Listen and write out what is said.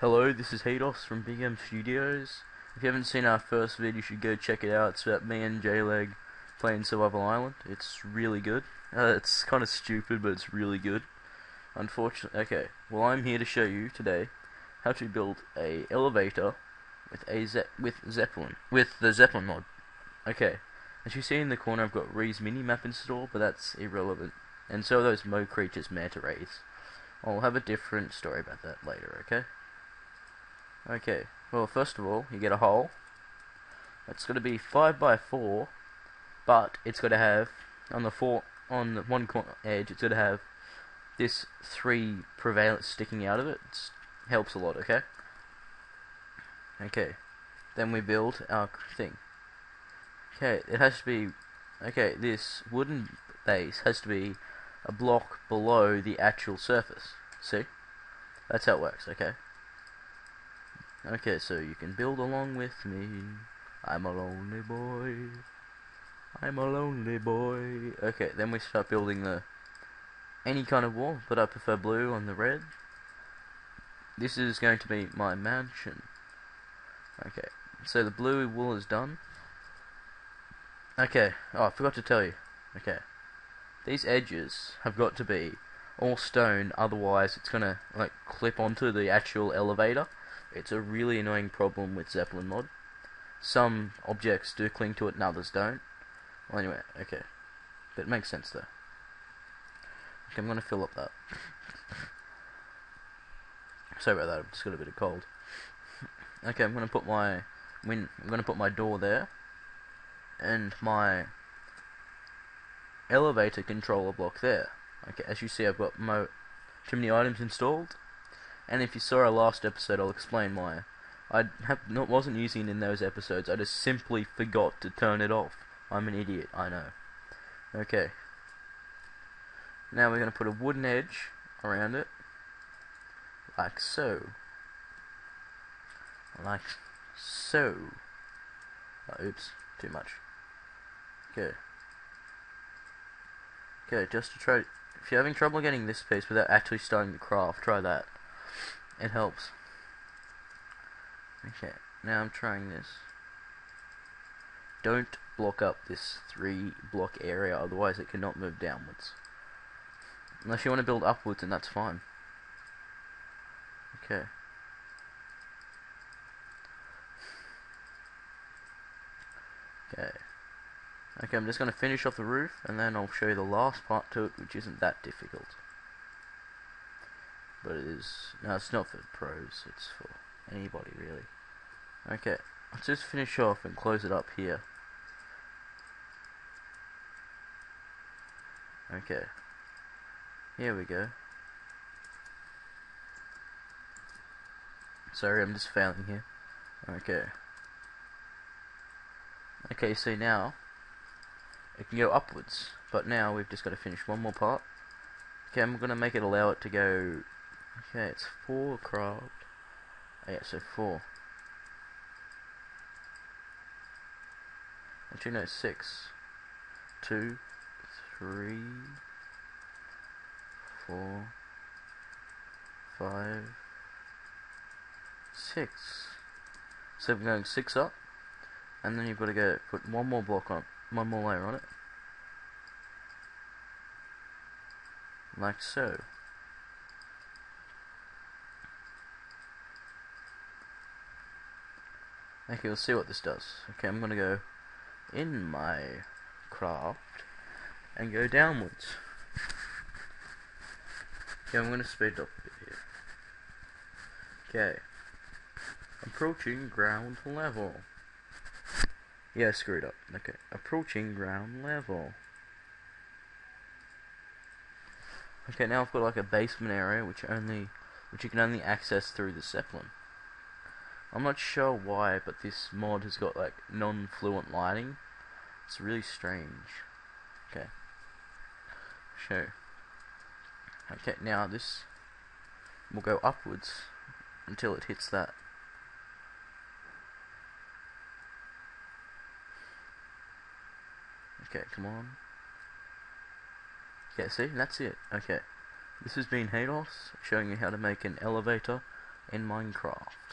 Hello, this is Haydos from Big M Studios. If you haven't seen our first video, you should go check it out. It's about me and J-Leg playing Survival Island. It's really good. Uh, it's kind of stupid, but it's really good. Unfortunately, okay. Well, I'm here to show you today how to build a elevator with a Ze with Zeppelin with the Zeppelin mod. Okay. As you see in the corner, I've got Rei's mini-map installed, but that's irrelevant. And so those Mo creatures manta rays. I'll have a different story about that later, okay? Okay, well first of all, you get a hole. It's going to be 5 by 4 but it's got to have, on the four, on the one edge, it's got to have this 3 prevalent sticking out of it. It helps a lot, okay? Okay, then we build our thing. Okay, it has to be, okay, this wooden base has to be a block below the actual surface. See? That's how it works, okay? Okay, so you can build along with me. I'm a lonely boy. I'm a lonely boy. Okay, then we start building the any kind of wall, but I prefer blue on the red. This is going to be my mansion. Okay, so the blue wall is done. Okay, oh, I forgot to tell you. Okay, these edges have got to be all stone, otherwise it's gonna like clip onto the actual elevator. It's a really annoying problem with Zeppelin mod. Some objects do cling to it and others don't. Well, anyway, okay. But it makes sense, though. Okay, I'm going to fill up that. Sorry about that, I've just got a bit of cold. Okay, I'm going to put my win. I'm going to put my door there. And my elevator controller block there. Okay, as you see, I've got mo too many items installed. And if you saw our last episode, I'll explain why. I not wasn't using it in those episodes. I just simply forgot to turn it off. I'm an idiot. I know. Okay. Now we're going to put a wooden edge around it, like so. Like so. Oh, oops, too much. Okay. Okay, just to try. If you're having trouble getting this piece without actually starting the craft, try that. It helps. Okay, now I'm trying this. Don't block up this three block area, otherwise it cannot move downwards. Unless you want to build upwards, and that's fine. Okay. Okay. Okay, I'm just going to finish off the roof, and then I'll show you the last part to it, which isn't that difficult. But it is... No, it's not for pros, it's for anybody, really. Okay, let's just finish off and close it up here. Okay. Here we go. Sorry, I'm just failing here. Okay. Okay, so now it can go upwards, but now we've just got to finish one more part. Okay, I'm gonna make it allow it to go. Okay, it's four craft. Oh, yeah, so four. Actually, no, six. Two, three, four, five, six. So we're going six up, and then you've got to go put one more block on, one more layer on it, like so. Okay, we'll see what this does. Okay, I'm gonna go in my craft and go downwards. Okay, I'm to speed up a bit here. Okay. Approaching ground level. Yeah, I screwed up. Okay, approaching ground level. Okay, now I've got like a basement area which only which you can only access through the Zeppelin. I'm not sure why, but this mod has got like non-fluent lighting. It's really strange. Okay show. Okay, now this will go upwards until it hits that. Okay, come on. Okay, see, that's it. Okay. This has been Haydos, showing you how to make an elevator in Minecraft.